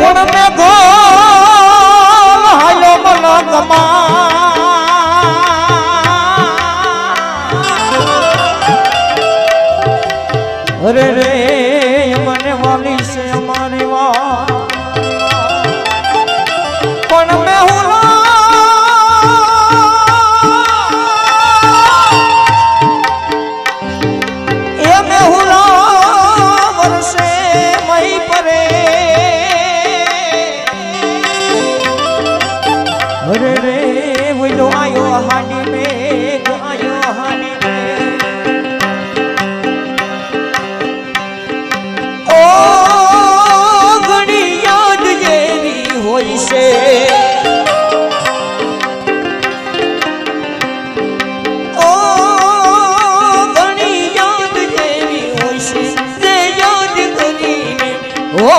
પણ મેં ગોલ હાલો રે.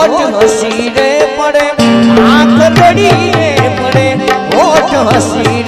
હોઠ હસી રે પડે આંખ રડી રે પડે હોઠ હસી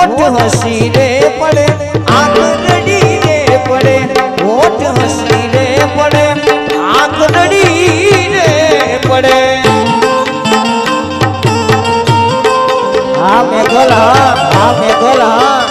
હોઠ હસી રે પડે આંખ રડી રે પડે, હોઠ હસી રે પડે આંખ રડી રે પડે. હા મેઘલ, હા હા મેઘલ, હા.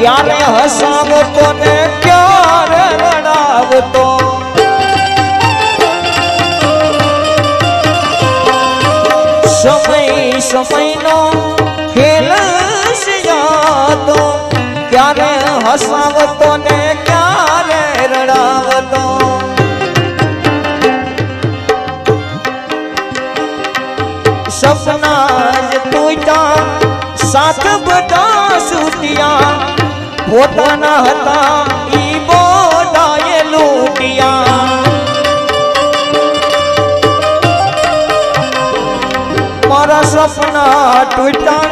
ક્યારે હસાવતો ને ક્યારે રડાવતો? સમય સમયનો ખેલ સિયાતો ક્યારે હસાવતો ને ક્યારે રડાવતો? સપના જ તૂટ્યા, સાથ બધા સુટ્યા. પોતાના હતા ઈ બોડાએ લૂટિયા. મારા સપના તૂટ્યા